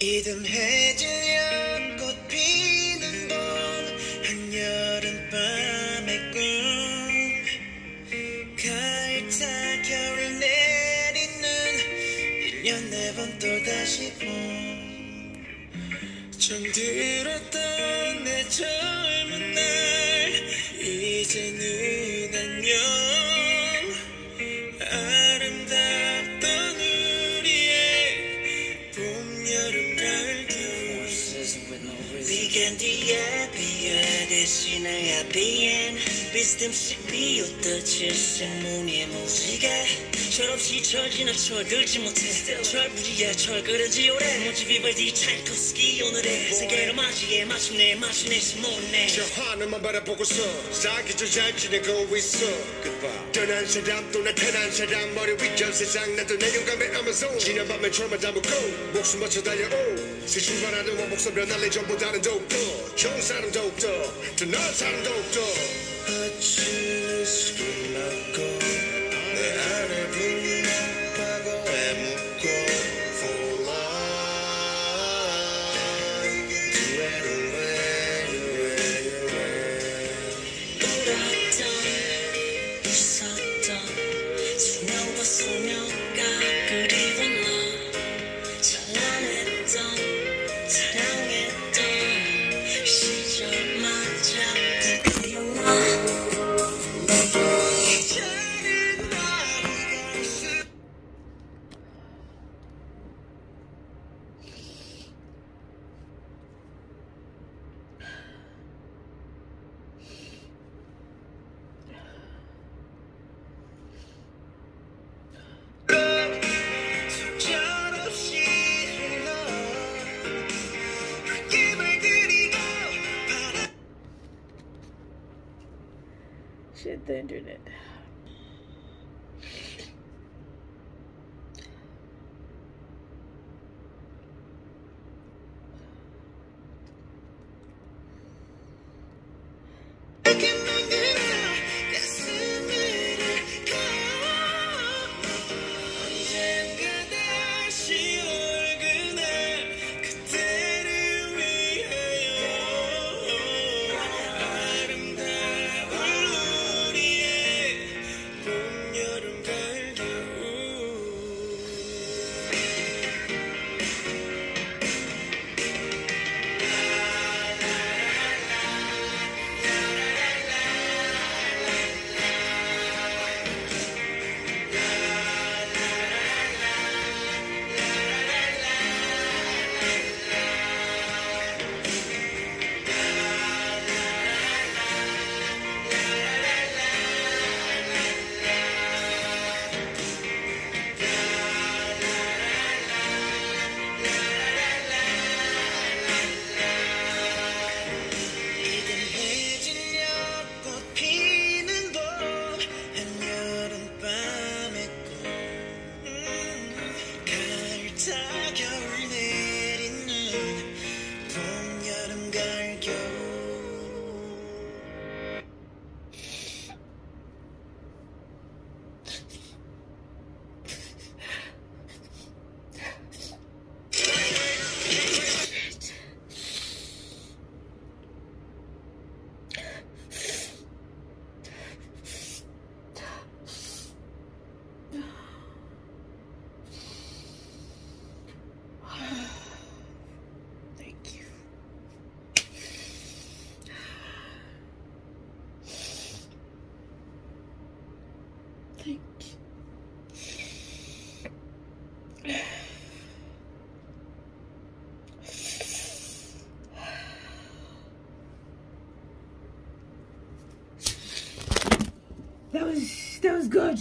이듬해질 꽃 피는 봄 한여름밤의 꿈. 가을 타 겨울 내리는 1년 네 번 또다시 봄. 정들었던 내젊 위겐디에 비에 대신에 야비엔 비스듬씩 칠색 무늬의 무지개 철없이 철 지나 철들지 못해. 철부지에 철 그런지 오래. 모지 비발디 차이코스키 오늘의 세계로 맞이해 마침내 마침내 심었네. 저 하늘만 바라보고서 사기도 잘 지내고 있어. 떠난 사람 또 나타난 사람 머리 위전 세상 나도 내 영감의 아마존 지난 밤에 철만 잡고 목숨 바쳐 달려오. 새 출발하는 원목선 변할래 전부 다른 독도 좋은 사람 독도 더넌 사람 독도 아침에 술을 먹고 Shit, the internet. That was that was good.